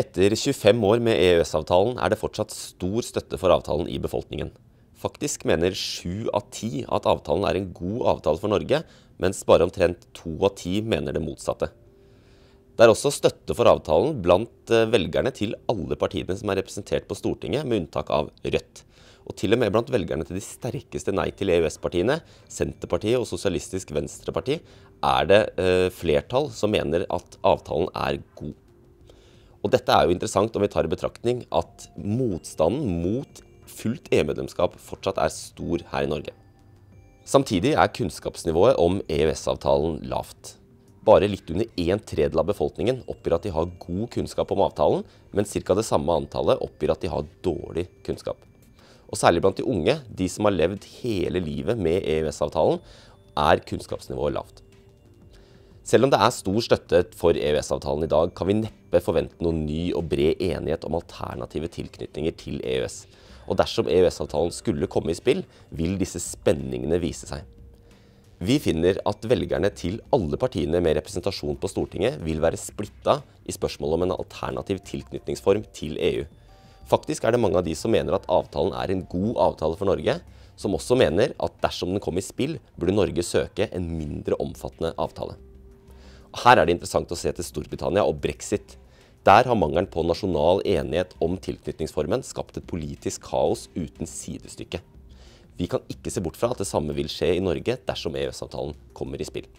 Etter 25 år med EØS-avtalen er det fortsatt stor støtte for avtalen i befolkningen. Faktisk mener sju av ti at avtalen er en god avtale for Norge, mens bare omtrent to av ti mener det motsatte. Det er også støtte for avtalen blant eh, velgerne til alle partiene som er representert på Stortinget, med unntak av Rødt. Og til og med blant velgerne til de sterkeste nei til EØS-partiene, Senterpartiet og Sosialistisk Venstreparti, er det eh, flertall som mener at avtalen er god. Og dette er jo interessant om vi tar i betraktning at motstanden mot fullt EU-medlemskap fortsatt er stor her i Norge. Samtidig er kunnskapsnivået om EØS-avtalen lavt. Bare litt under en tredel av befolkningen oppgir at de har god kunnskap om avtalen, mens ca. det samme antallet oppgir at de har dårlig kunnskap. Og særlig blant de unge, de som har levd hele livet med EØS-avtalen, er kunnskapsnivået lavt. Selv om det er stor støtte for EØS-avtalen i dag, kan vi neppe forvente noen ny og bred enighet om alternative tilknytninger til EØS. Og dersom EØS-avtalen skulle komme i spill, vil disse spenningene vise seg. Vi finner at velgerne til alle partiene med representasjon på Stortinget vil være splitta i spørsmålet om en alternativ tilknytningsform til EU. Faktisk er det mange av de som mener at avtalen er en god avtale for Norge, som også mener at dersom den kom i spill, burde Norge søke en mindre omfattende avtale. Her er det interessant å se til Storbritannia og brexit. Der har mangelen på nasjonal enighet om tilknytningsformen skapt et politisk kaos uten sidestykke. Vi kan ikke se bort fra at det samme vil skje i Norge dersom EØS-avtalen kommer i spill.